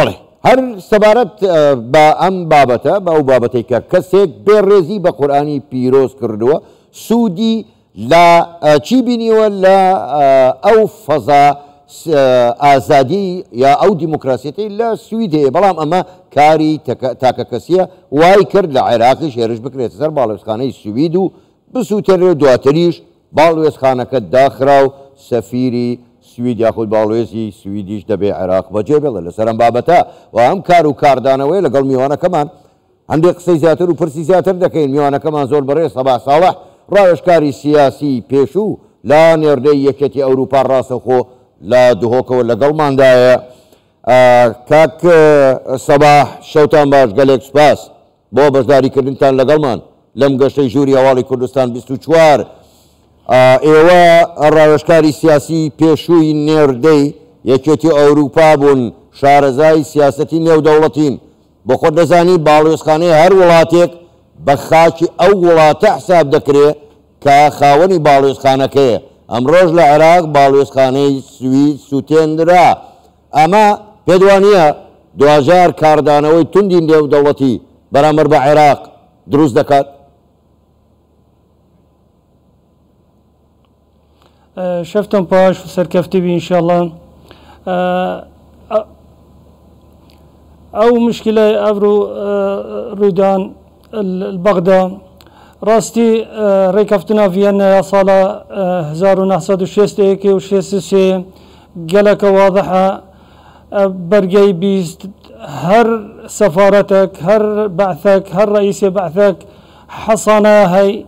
بڵێ هەر سەبارەت بە ئەم بابەتە بە ئەو بابەتی کە کەسێک بێڕێزی بە قورآانی پیرۆز کردووە سوودی لە چی بینیوە؟ لە ئەو فەزا ئازادی یا ئەو دیموکراسیەتی لە سوید هەیە. بەڵام ئەمە کاری تاکە کەسیە وای کرد لە عێراقی شێرش بکرێت. سەر باڵێستخانەی سوید و بسووتێنێ دواتریش باڵێستخانەکە داخرا و سەفیری سوید یاخود باڵێزی سویدیش دەبێ عێراق بەجێ بڵێ لە سەرم بابەتە و ئەم کار و کاردانەوەی لەگەڵ میوانەکەمان. هەندێک قسەی زیاتر و پرسی زیاتر دەکەین. میوانەکەمان زۆر بەڕێ سەبا ساڵح ڕایشکاری سیاسی پێشوو لا نێردەی یەکەتی ئەوروپا ڕاستەخۆ لا دهۆکەوە لەگەڵماندایە کاک سەباح شەوتان باش گەلێک سپاس بۆ بەشداریکردنتان لەگەڵمان. لەم گەشتەی ژووری هەواڵی کوردستان 24 ئێوە ڕاوێشکاری سیاسی پێشووی نێردەی یەکێتی ئەوروپا بوون شارەزای سیاسەتی نێودەوڵەتین. بۆ خۆ دەزانی باڵێستخانەی هەر وڵاتێک بە خاچی ئەو وڵاتە حساب دەکرێت کە خاوەنی باڵێستخانەکەیە ئەمڕۆژ لە عێراق باڵێستخانەی سوی سووتێنرا ئەمە پێدوانە دوجار کاردانەوەی توندی نێو دەوڵەتی بەرامبەر بە عێراق. دروست دەکات. شفتهم باش في سيركاف تي في ان شاء الله أو مشكله افرو رودان البغدا راستي ريكافتنا فيينا يا صالة هزار ونحصد وشيست ايكي وشيست سي قلك واضحة برقي بيست هر سفارتك هر بعثك هر رئيس بعثك حصانا هاي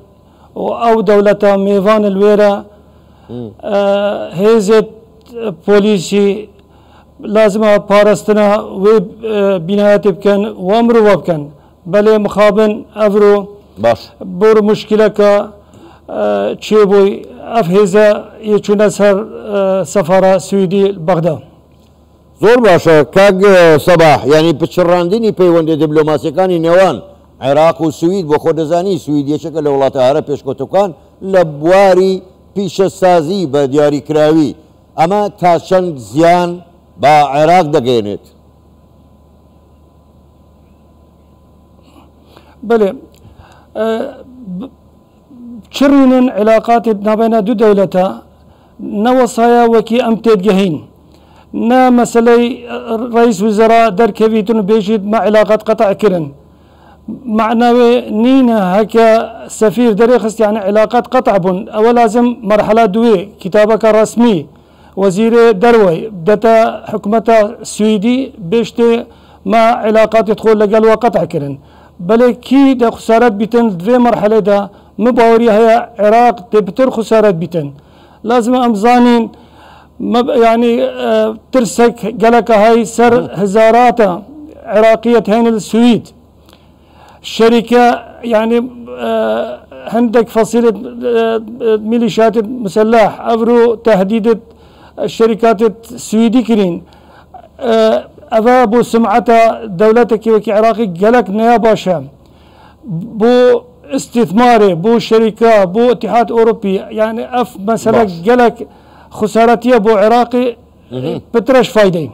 أو دولتا ميفان الويره hêzê polîsî lazima parastina wê bînayetê bikin wa mirova bikin belê mixabin evro باش. بۆ مشکلەکە چێبووی ئەف هێزە یەچوونە سەر سەفارە سوئدی بەغدا زۆر باشە. کاگ سەباح. ینی پچڕاندنی پەیوەندی دیبلۆماسیەکانی نێوان عێراق و سوید بۆ خۆ دەزانی سوید یەکێکە لە وڵاتە هەرە پێشکۆتەکان لە بواری پیشە سازی بە دیاریکراوی. ئەمە تا چەند زیان بە عێراق دەگەێنێت بڵێ چڕینن علااقاتی نابێنە دوو وەکی ئەم تێدگەهین. نا مەسلەی ڕیس وزرا دەرکەویتون و بێژیت مە علااقات قەتعکردن. معناوێ نینە هەکە سەفیر دەرێ خستیانە علااقات قەتع بوون ئەوە لازم مەرحلا دوێ کتابەکە ڕسمی وەزیرێ دەروەی دەتە حکوومەتە سوئدی بێشتێ ما علااقاتی خۆ لەگەڵ وە قەتعکردن. بەڵێ کی دە خسارەت بیتن دوێ مەرحلەدا مباوەری هەیە عێراق تێبتر خسارەت بیتن لازمە ئەمزانین ینی ترسێک گەلەکە های سەر هزاراتە عێراقیەت هێن سوید شەریکە ینی هەندێک فەسیلت میلیشات مسلح ئەڤرو تهدیدت شەریکاتت سویدی کرین ئەە بۆ سمعەتە دەولەتێکی وەکی عراقی گەلک نیا باشە بۆ استثمارێ بۆ شەریکە بۆ اتحاد ئۆروپی یعنی ئەف مەسەلە گەلک خسارەتیە بۆ عێراقی پترش فیدەی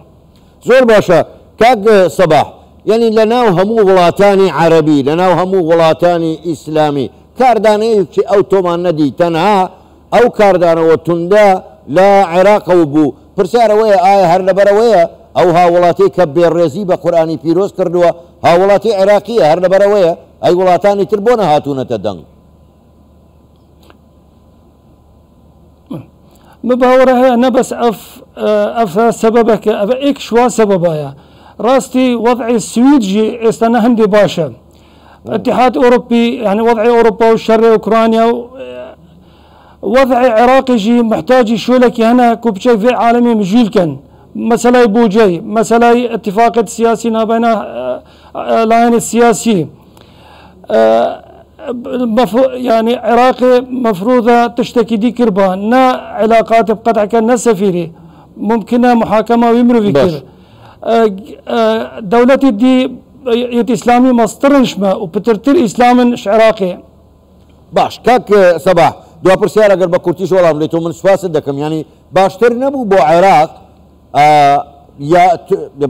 زۆر باشە کاک سەباح یعنی لە ناو هەموو وڵاتانی عربی لە ناو هەموو وڵاتانی ئیسلامی. کاردانەیەکی ئەو تۆمان نەدی تەنها ئەو کاردانەوە توندا لە عێراقەوە بوو. پرسیارەوەی ئایا هەر لەبەرەوەیە؟ ئەو هاوڵاتی کە بێڕێزی بە قورآانی پیرۆز کردووە هاوڵاتی عێراقیە هەر لەبەرەوەیە؟ ئەی وڵاتانی تر بۆ نەهاتوونەتە دەنگ. بباوەڕە هەیە نەبەس ئەف ئەف سەبەبەکە ئەە ئێک شوا سەبەبایە. ڕاستی وەضعی سویدجی ئێستانە هەندێ باشە اتحاد أوروبي يعني وضع أوروبا والشرق أوكرانيا وضع عراقي جي محتاج شو لك هنا كوبشي في عالمي مجيل كان مسألة بوجي مسألة اتفاق سياسي بين اللاين السياسي يعني عراقي مفروضة تشتكي دي كربا نا علاقات بقطع كان سفيري ممكنة محاكمة ويمرو فكر دولتي دي يت إسلامي مصدرنش ما وبترتر إسلام عراقي باش کاک سەباح دو پرسیار ئەگەر بە کورتیش وەڵام لێت من سوپاست دەکەم. ینی باشتر نەبوو بۆ عێراق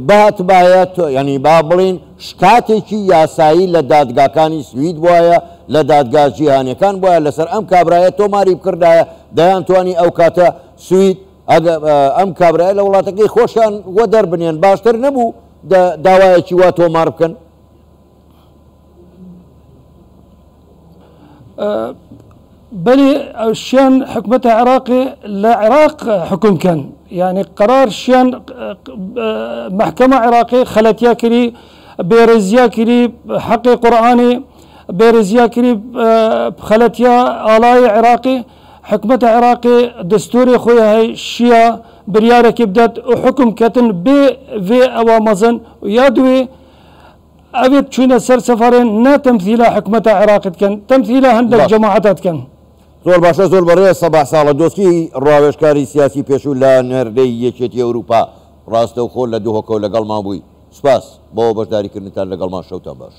بات باەت ینی با بڵین شکاتێکی یاسایی لە دادگاکانی سوید وایە لە دادگا جیهانەکان وایە لەسەر ئەم کابراایە تۆماری بکردایە دەیان توانی ئەو کاتە سوید ئەم کابراای لە وڵاتەکەی خۆشیان وە دەربنێن باشتر نەبوو داوایەکی وا تۆمار بکەن. بلي شان حكومة عراقي لعراق حكم كان يعني قرار شان محكمة عراقية خلت كري بيرزيا كري حق قرآني بيرزيا كري خلتيا آلاي عراقي حكمة عراقي دستوري خويا هاي شيا بريارك بدات وحكم كتن بي في أوامزن ويادوي. أبيت شونا سر سفرين نا تمثيل حكمة عراقي كان تمثيل هندك جماعات كان زۆر باشە زۆر بەڕێ سەبا ساڵە دۆستی ڕاوێشکاری سیاسی پێشوو لە نەردەی یەکێتی ئەوروپا ڕاستە و خۆل لە دووهۆکە لەگەڵ ما بووی سپاس بەوە بەشداریکردنتان لەگەڵ ما شەوتان باش.